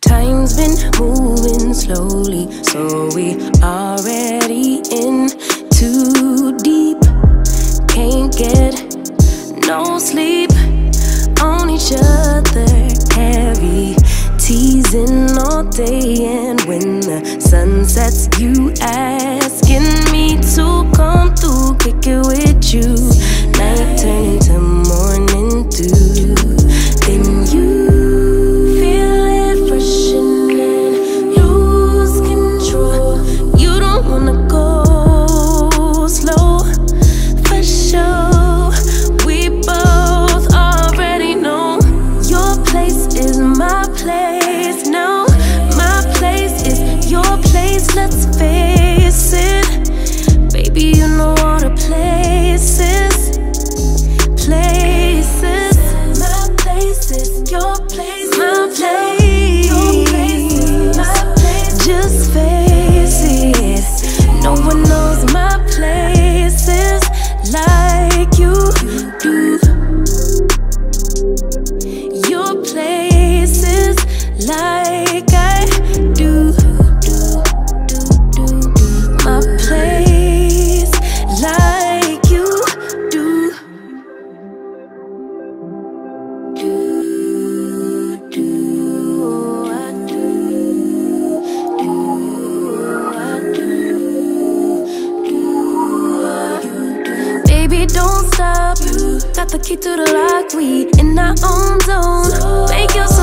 Time's been moving slowly, so we already in too deep. Can't get no sleep on each other, heavy teasing all day, and when the sun sets, you asking me to come. let's face the key to the lock. We in our own zone. Make yourself.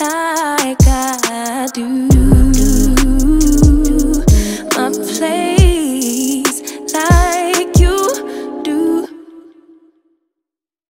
like I do.